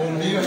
Bom dia,